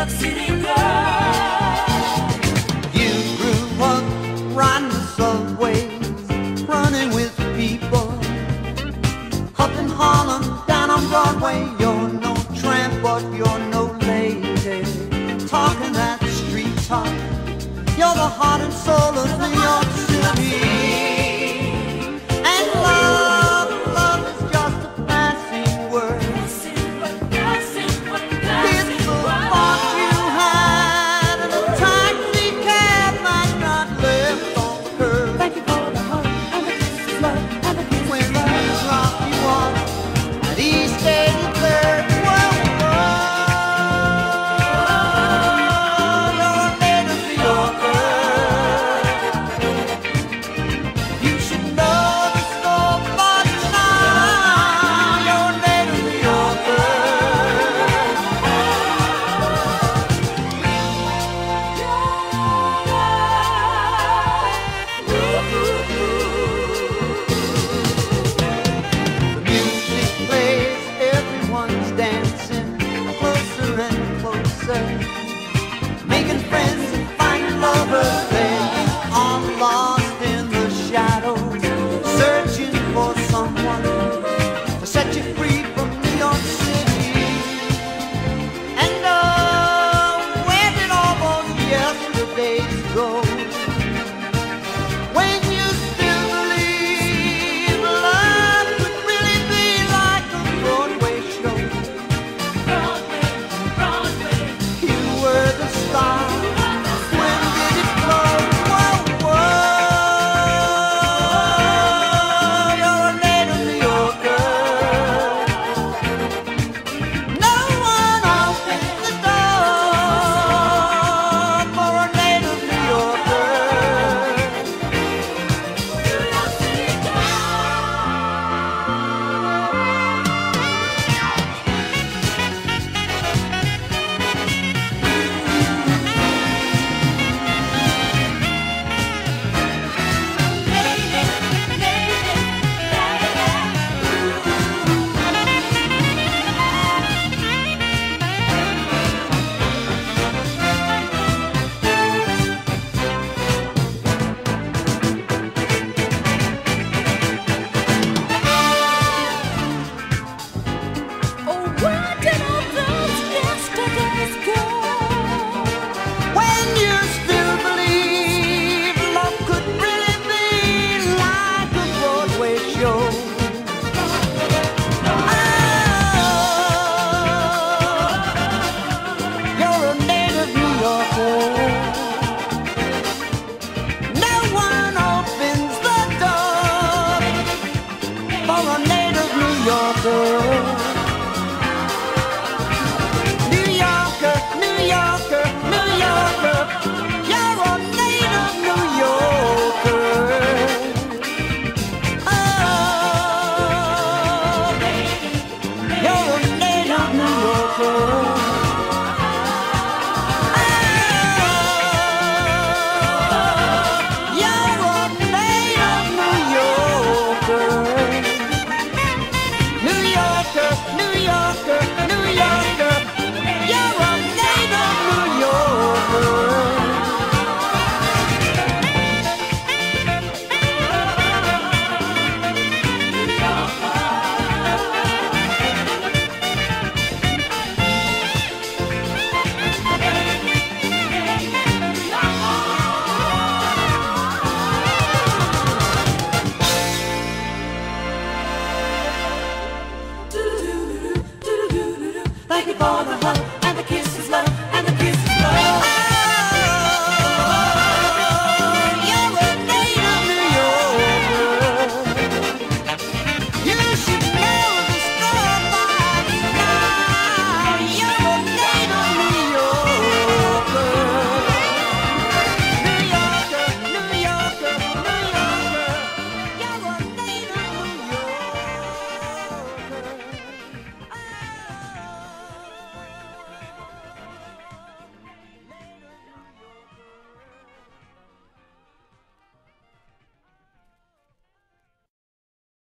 York City girl. You grew up riding the subways, running with people. Up in Harlem, down on Broadway, you're no tramp, but you're no lady. Talking that street talk, you're the heart and soul.